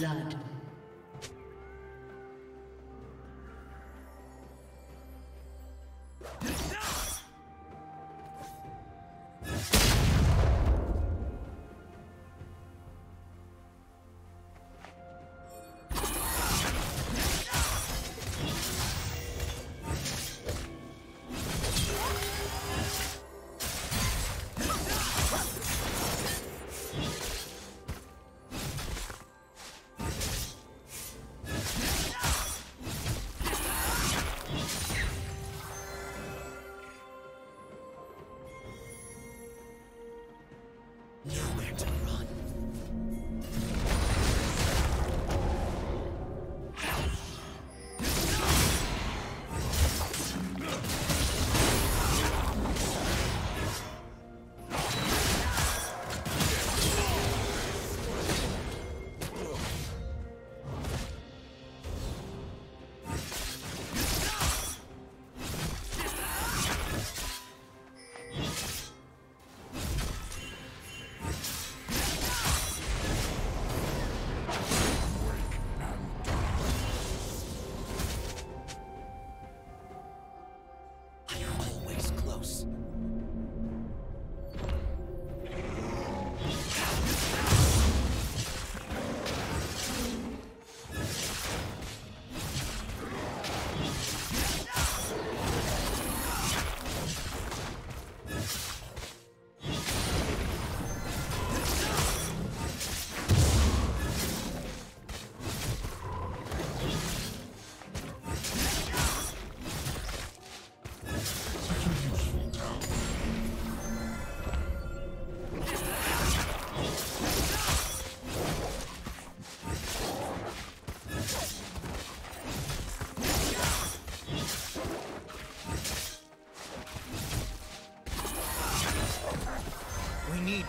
Blood.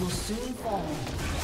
Will soon fall.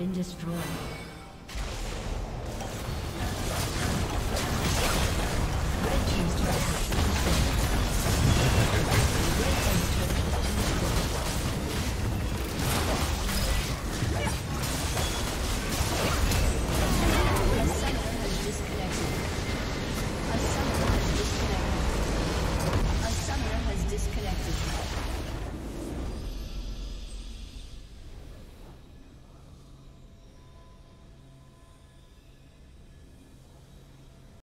been destroyed.